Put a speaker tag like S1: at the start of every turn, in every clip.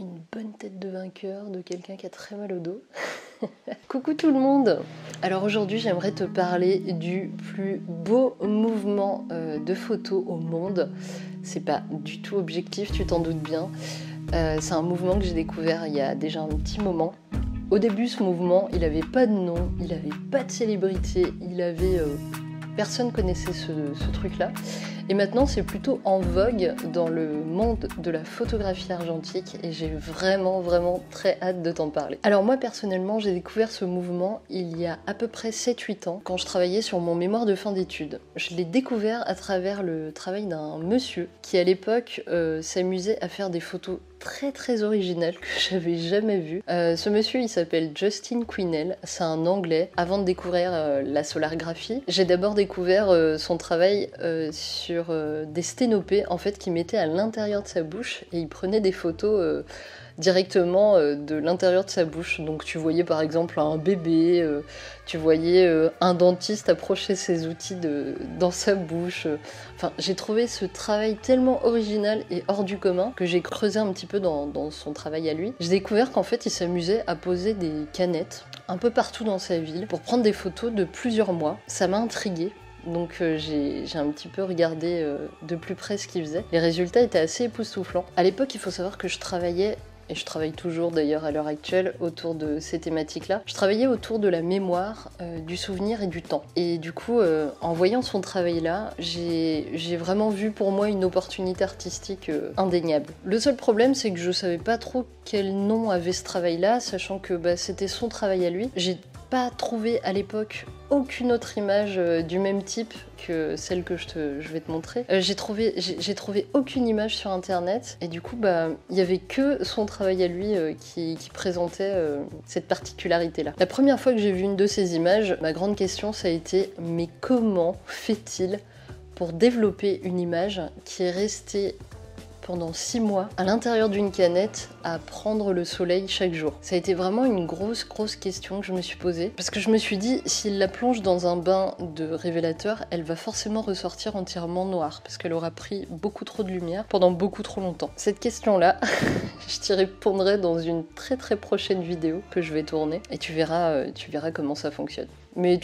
S1: Une bonne tête de vainqueur de quelqu'un qui a très mal au dos. Coucou tout le monde Alors aujourd'hui j'aimerais te parler du plus beau mouvement euh, de photo au monde. C'est pas du tout objectif, tu t'en doutes bien. Euh, c'est un mouvement que j'ai découvert il y a déjà un petit moment. Au début ce mouvement il avait pas de nom, il avait pas de célébrité, il avait... Personne connaissait ce, ce truc là. Et maintenant, c'est plutôt en vogue dans le monde de la photographie argentique et j'ai vraiment, vraiment très hâte de t'en parler. Alors moi, personnellement, j'ai découvert ce mouvement il y a à peu près 7-8 ans quand je travaillais sur mon mémoire de fin d'études. Je l'ai découvert à travers le travail d'un monsieur qui, à l'époque, euh, s'amusait à faire des photos très très original que j'avais jamais vu. Euh, ce monsieur il s'appelle Justin Quinnell, c'est un anglais. Avant de découvrir euh, la solargraphie, j'ai d'abord découvert euh, son travail sur des sténopées en fait qui mettait à l'intérieur de sa bouche et il prenait des photos directement euh, de l'intérieur de sa bouche. Donc tu voyais par exemple un bébé, euh, tu voyais euh, un dentiste approcher ses outils dans sa bouche. Enfin, j'ai trouvé ce travail tellement original et hors du commun que j'ai creusé un petit peu dans, dans son travail à lui. J'ai découvert qu'en fait il s'amusait à poser des canettes un peu partout dans sa ville pour prendre des photos de plusieurs mois. Ça m'a intriguée donc j'ai un petit peu regardé de plus près ce qu'il faisait. Les résultats étaient assez époustouflants. À l'époque, il faut savoir que je travaillais et je travaille toujours d'ailleurs à l'heure actuelle autour de ces thématiques-là. Je travaillais autour de la mémoire, euh, du souvenir et du temps. Et du coup, euh, en voyant son travail là, j'ai vraiment vu pour moi une opportunité artistique euh, indéniable. Le seul problème, c'est que je savais pas trop quel nom avait ce travail-là, sachant que bah, c'était son travail à lui. J'ai pas trouvé à l'époque aucune autre image euh, du même type que celle que je, vais te montrer. Euh, j'ai trouvé, j'ai trouvé aucune image sur internet et du coup bah il y avait que son travail à lui euh, qui, présentait cette particularité là. La première fois que j'ai vu une de ces images, ma grande question ça a été mais comment fait-il pour développer une image qui est restée pendant six mois à l'intérieur d'une canette à prendre le soleil chaque jour. Ça a été vraiment une grosse, grosse question que je me suis posée. Parce que je me suis dit, s'il la plonge dans un bain de révélateur, elle va forcément ressortir entièrement noire. Parce qu'elle aura pris beaucoup trop de lumière pendant beaucoup trop longtemps. Cette question-là, je t'y répondrai dans une très très prochaine vidéo que je vais tourner. Et tu verras, euh, tu verras comment ça fonctionne. Mais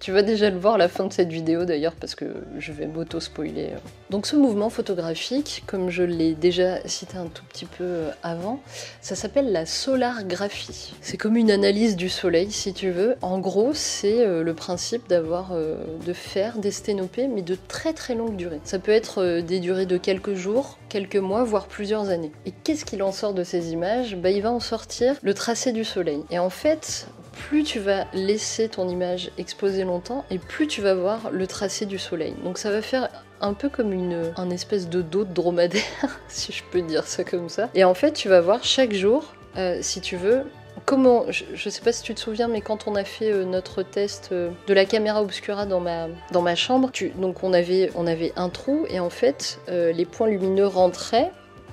S1: tu, vas déjà le voir à la fin de cette vidéo d'ailleurs parce que je vais m'auto-spoiler. Donc ce mouvement photographique, comme je l'ai déjà cité un tout petit peu euh, avant, ça s'appelle la solargraphie. C'est comme une analyse du soleil si tu veux. En gros, c'est euh, le principe d'avoir, euh, de faire des sténopées mais de très très longue durée. Ça peut être des durées de quelques jours, quelques mois, voire plusieurs années. Et qu'est-ce qu'il en sort de ces images? Bah, Il va en sortir le tracé du soleil. Et en fait, plus tu vas laisser ton image exposer longtemps et plus tu vas voir le tracé du soleil. Donc ça va faire un peu comme une un espèce de dos de dromadaire, si je peux dire ça comme ça. Et en fait, tu vas voir chaque jour, euh, si tu veux, comment, je, sais pas si tu te souviens, mais quand on a fait euh, notre test euh, de la caméra obscura dans ma, dans ma chambre, donc on avait, on avait un trou et en fait, les points lumineux rentraient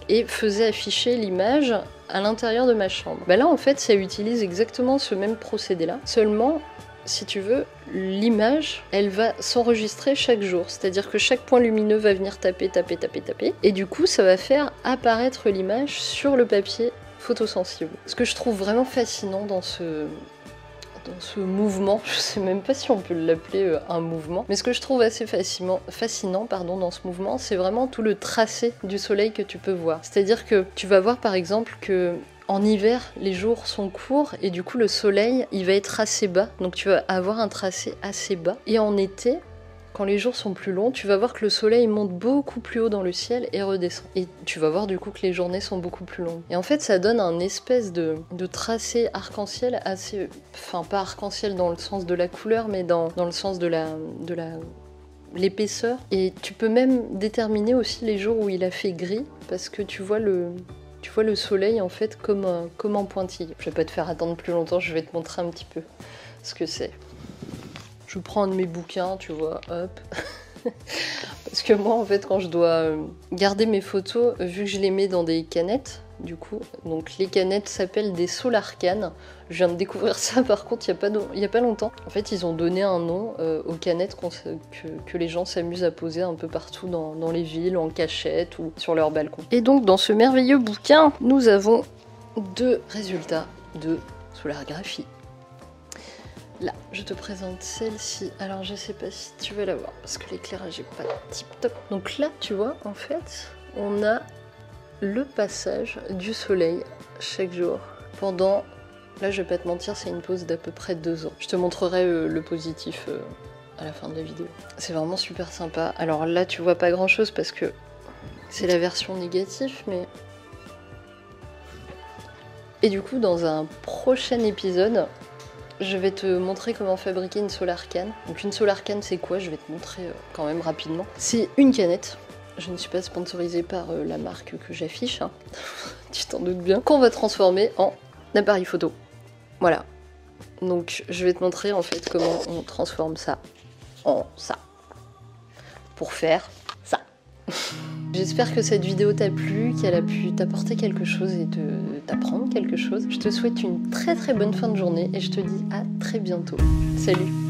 S1: et faisaient afficher l'image à l'intérieur de ma chambre. Bah là en fait ça utilise exactement ce même procédé là, seulement si tu veux, l'image, elle va s'enregistrer chaque jour. C'est-à-dire que chaque point lumineux va venir taper, taper, taper, taper. Et du coup, ça va faire apparaître l'image sur le papier photosensible. Ce que je trouve vraiment fascinant dans ce, dans ce mouvement, je sais même pas si on peut l'appeler euh, un mouvement, mais ce que je trouve assez fascinant pardon, dans ce mouvement, c'est vraiment tout le tracé du soleil que tu peux voir. C'est-à-dire que tu vas voir par exemple que en hiver, les jours sont courts et du coup le soleil, il va être assez bas, donc tu vas avoir un tracé assez bas. Et en été, quand les jours sont plus longs, tu vas voir que le soleil monte beaucoup plus haut dans le ciel et redescend. Et tu vas voir du coup que les journées sont beaucoup plus longues. Et en fait, ça donne un espèce de, tracé arc-en-ciel assez. Enfin, pas arc-en-ciel dans le sens de la couleur, mais dans, le sens de la. De la l'épaisseur et tu peux même déterminer aussi les jours où il a fait gris parce que tu vois le, soleil en fait comme, comme en pointille. Je vais pas te faire attendre plus longtemps, je vais te montrer un petit peu ce que c'est je prends mes bouquins, tu vois, hop. Parce que moi, en fait, quand je dois euh, garder mes photos, vu que je les mets dans des canettes, du coup, donc les canettes s'appellent des Solarcan. Je viens de découvrir ça par contre il n'y a, pas a pas longtemps. En fait, ils ont donné un nom euh, aux canettes que, les gens s'amusent à poser un peu partout dans, dans, les villes, en cachette ou sur leur balcon. Et donc, dans ce merveilleux bouquin, nous avons deux résultats de Solargraphie. Là, je te présente celle-ci. Alors, je sais pas si tu vas la voir parce que l'éclairage est pas tip top. Donc là, tu vois, en fait, on a le passage du soleil chaque jour pendant. Là, je vais pas te mentir, c'est une pause d'à peu près deux ans. Je te montrerai euh, le positif euh, à la fin de la vidéo. C'est vraiment super sympa. Alors là, tu vois pas grand chose parce que c'est la version négative, mais. Et du coup, dans un prochain épisode, je vais te montrer comment fabriquer une solar can. Donc une solar can c'est quoi? Je vais te montrer euh, quand même rapidement. C'est une canette. Je ne suis pas sponsorisée par euh, la marque que j'affiche, hein. tu t'en doutes bien. Qu'on va transformer en appareil photo. Voilà. Donc je vais te montrer en fait comment on transforme ça en ça. Pour faire ça. J'espère que cette vidéo t'a plu, qu'elle a pu t'apporter quelque chose et t'apprendre quelque chose. Je te souhaite une très très bonne fin de journée et je te dis à très bientôt. Salut